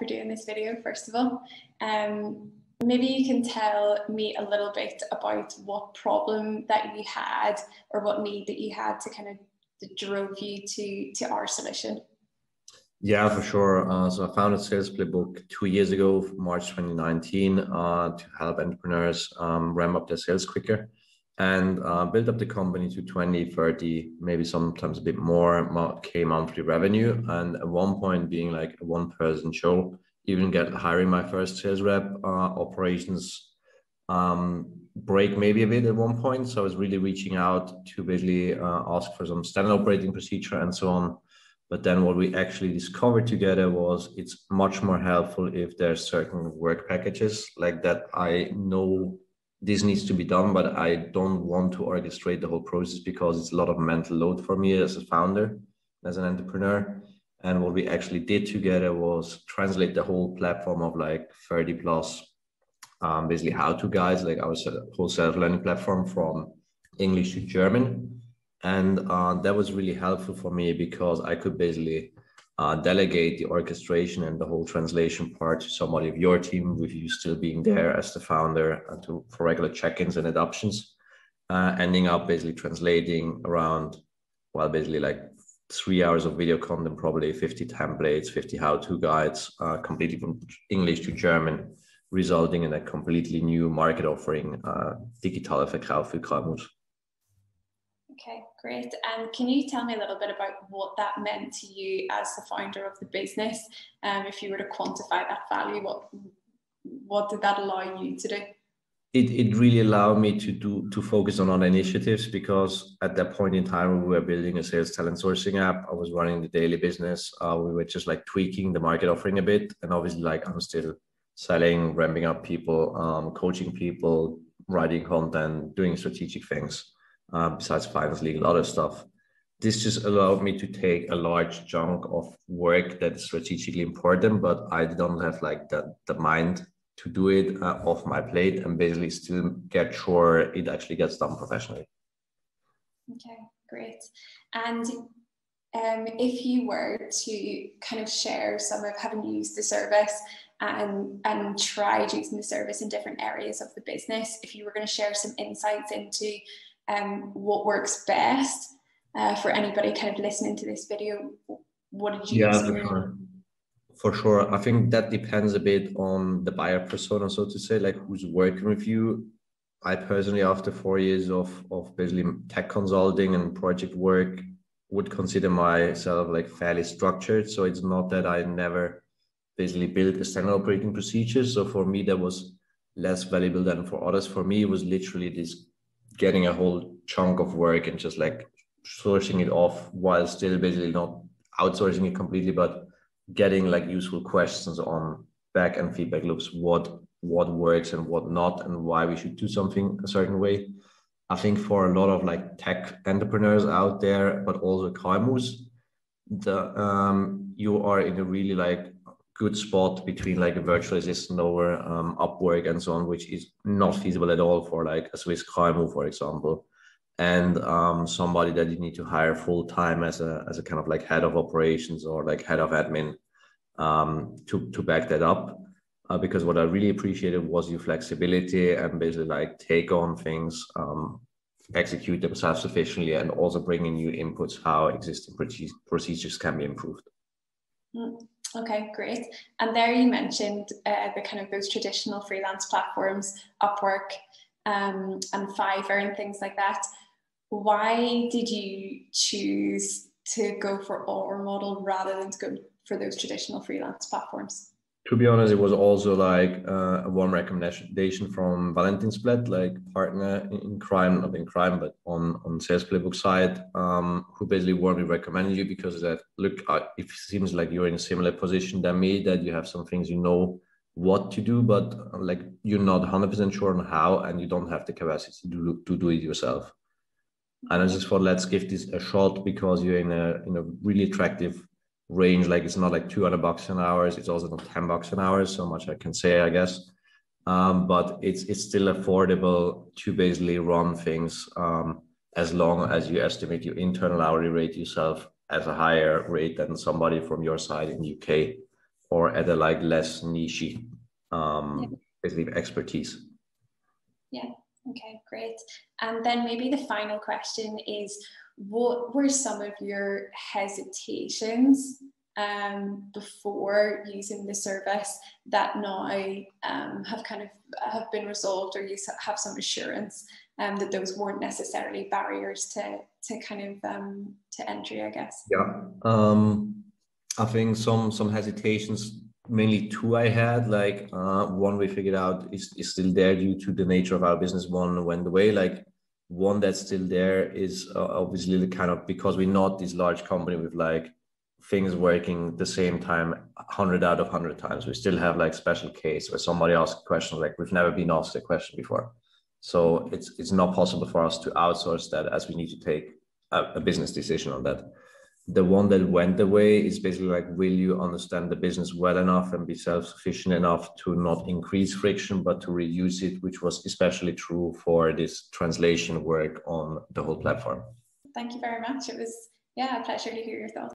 for doing this video, first of all. Um, maybe you can tell me a little bit about what problem that you had or what need that you had to kind of drove you to to our solution. Yeah, for sure. Uh, so I founded Sales Playbook two years ago, March 2019, uh, to help entrepreneurs um, ramp up their sales quicker and uh, build up the company to 20, 30, maybe sometimes a bit more K monthly revenue. And at one point being like a one person show, even get hiring my first sales rep, uh, operations um, break maybe a bit at one point. So I was really reaching out to basically uh, ask for some standard operating procedure and so on but then what we actually discovered together was it's much more helpful if there's certain work packages like that. I know this needs to be done, but I don't want to orchestrate the whole process because it's a lot of mental load for me as a founder, as an entrepreneur. And what we actually did together was translate the whole platform of like 30 plus um, basically how to guides, like our whole self learning platform from English to German and uh, that was really helpful for me because I could basically uh, delegate the orchestration and the whole translation part to somebody of your team, with you still being there as the founder uh, to, for regular check-ins and adoptions, uh, ending up basically translating around, well, basically like three hours of video content, probably 50 templates, 50 how-to guides, uh, completely from English to German, resulting in a completely new market offering, uh, digitale Verkauf für KMUs. Okay, great. And can you tell me a little bit about what that meant to you as the founder of the business? Um, if you were to quantify that value, what what did that allow you to do? It, it really allowed me to do to focus on other initiatives because at that point in time we were building a sales talent sourcing app. I was running the daily business. Uh, we were just like tweaking the market offering a bit, and obviously like I'm still selling, ramping up people, um, coaching people, writing content, doing strategic things uh, besides finance, legal, other stuff. This just allowed me to take a large chunk of work that's strategically important, but I don't have like the, the mind to do it uh, off my plate and basically still get sure it actually gets done professionally. Okay, great. And um, if you were to kind of share some of having used the service and and tried using the service in different areas of the business, if you were going to share some insights into um, what works best uh, for anybody kind of listening to this video? What did you? Yeah, for sure. For sure, I think that depends a bit on the buyer persona, so to say, like who's working with you. I personally, after four years of of basically tech consulting and project work, would consider myself like fairly structured. So it's not that I never basically built a standard operating procedure. So for me, that was less valuable than for others. For me, it was literally this getting a whole chunk of work and just like sourcing it off while still basically not outsourcing it completely, but getting like useful questions on back and feedback loops, what what works and what not, and why we should do something a certain way. I think for a lot of like tech entrepreneurs out there, but also KMUs, the um, you are in a really like good spot between like a virtual assistant over um, Upwork and so on, which is not feasible at all for like a Swiss KMU, for example, and um, somebody that you need to hire full time as a as a kind of like head of operations or like head of admin um, to to back that up. Uh, because what I really appreciated was your flexibility and basically like take on things, um, execute them self sufficiently, and also bring in new inputs how existing procedures can be improved. Mm. Okay, great. And there you mentioned uh, the kind of those traditional freelance platforms, Upwork um, and Fiverr and things like that. Why did you choose to go for our model rather than to go for those traditional freelance platforms? To be honest, it was also like uh, a warm recommendation from Valentin Splat, like partner in crime, not in crime, but on on sales playbook side, um, who basically warmly recommended you because that look, uh, it seems like you're in a similar position than me, that you have some things you know what to do, but uh, like you're not 100% sure on how, and you don't have the capacity to do, to do it yourself. And I just thought, let's give this a shot because you're in a in a really attractive range. Like it's not like 200 bucks an hour. It's also not 10 bucks an hour. So much I can say, I guess. Um, but it's it's still affordable to basically run things um, as long as you estimate your internal hourly rate yourself as a higher rate than somebody from your side in UK. or at a like less niche um, yeah. basically expertise. Yeah. Okay, great. And then maybe the final question is what were some of your hesitations um, before using the service that now um, have kind of have been resolved or you have some assurance um, that those weren't necessarily barriers to to kind of um, to entry, I guess. Yeah, um, I think some some hesitations. Mainly two I had. Like uh, one we figured out is, is still there due to the nature of our business. One went away. Like one that's still there is uh, obviously the kind of because we're not this large company with like things working the same time 100 out of 100 times we still have like special case where somebody asks a question like we've never been asked a question before. So it's it's not possible for us to outsource that as we need to take a, a business decision on that the one that went away is basically like will you understand the business well enough and be self-sufficient enough to not increase friction but to reduce it which was especially true for this translation work on the whole platform? Thank you very much. It was yeah a pleasure to hear your thoughts